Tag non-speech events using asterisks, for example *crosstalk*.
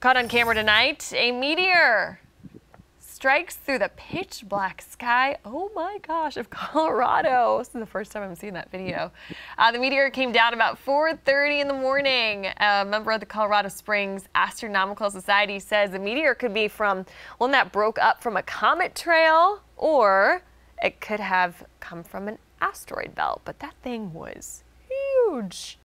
Caught on camera tonight, a meteor strikes through the pitch black sky. Oh my gosh, of *laughs* Colorado. This is the first time I'm seeing that video. Uh, the meteor came down about 4.30 in the morning. A member of the Colorado Springs Astronomical Society says the meteor could be from one that broke up from a comet trail or it could have come from an asteroid belt, but that thing was huge.